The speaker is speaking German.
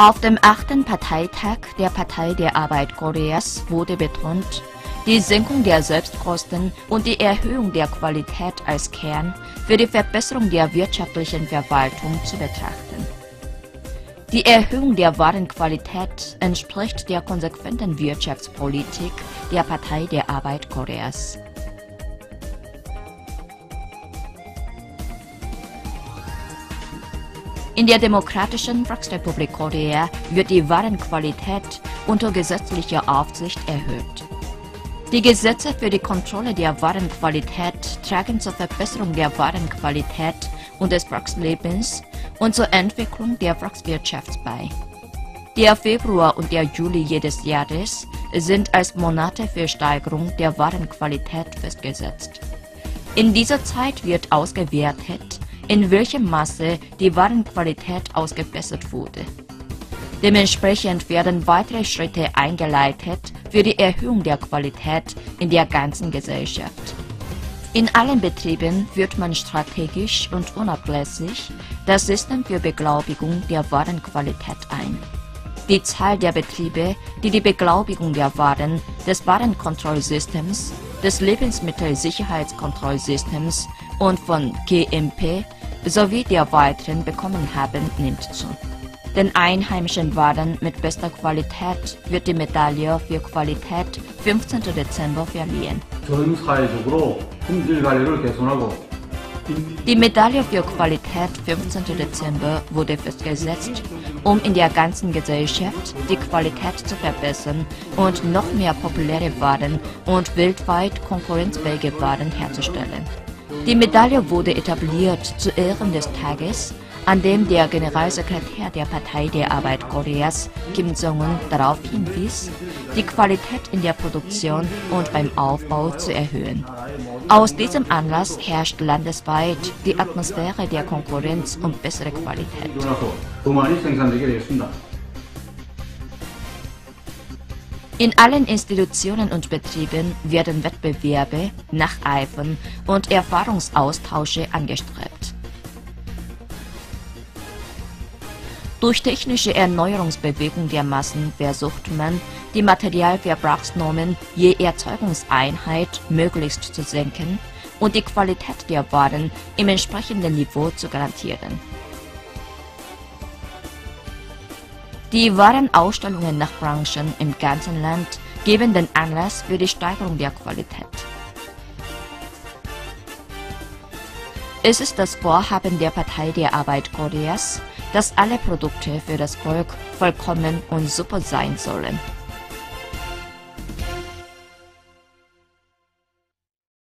Auf dem achten Parteitag der Partei der Arbeit Koreas wurde betont, die Senkung der Selbstkosten und die Erhöhung der Qualität als Kern für die Verbesserung der wirtschaftlichen Verwaltung zu betrachten. Die Erhöhung der Warenqualität entspricht der konsequenten Wirtschaftspolitik der Partei der Arbeit Koreas. In der Demokratischen Volksrepublik Korea wird die Warenqualität unter gesetzlicher Aufsicht erhöht. Die Gesetze für die Kontrolle der Warenqualität tragen zur Verbesserung der Warenqualität und des Volkslebens und zur Entwicklung der Volkswirtschaft bei. Der Februar und der Juli jedes Jahres sind als Monate für Steigerung der Warenqualität festgesetzt. In dieser Zeit wird ausgewertet, in welchem Maße die Warenqualität ausgebessert wurde. Dementsprechend werden weitere Schritte eingeleitet für die Erhöhung der Qualität in der ganzen Gesellschaft. In allen Betrieben führt man strategisch und unablässig das System für Beglaubigung der Warenqualität ein. Die Zahl der Betriebe, die die Beglaubigung der Waren, des Warenkontrollsystems, des Lebensmittelsicherheitskontrollsystems und von GMP sowie der weiteren bekommen haben, nimmt zu. Den einheimischen Waren mit bester Qualität wird die Medaille für Qualität 15. Dezember verliehen. Die Medaille für Qualität 15. Dezember wurde festgesetzt, um in der ganzen Gesellschaft die Qualität zu verbessern und noch mehr populäre Waren und weltweit konkurrenzfähige Waren herzustellen. Die Medaille wurde etabliert zu Ehren des Tages, an dem der Generalsekretär der Partei der Arbeit Koreas, Kim Jong-un, darauf hinwies, die Qualität in der Produktion und beim Aufbau zu erhöhen. Aus diesem Anlass herrscht landesweit die Atmosphäre der Konkurrenz und bessere Qualität. In allen Institutionen und Betrieben werden Wettbewerbe, Nacheifern und Erfahrungsaustausche angestrebt. Durch technische Erneuerungsbewegung der Massen versucht man, die Materialverbrauchsnormen je Erzeugungseinheit möglichst zu senken und die Qualität der Waren im entsprechenden Niveau zu garantieren. Die Warenausstellungen nach Branchen im ganzen Land geben den Anlass für die Steigerung der Qualität. Es ist das Vorhaben der Partei der Arbeit Koreas, dass alle Produkte für das Volk vollkommen und super sein sollen.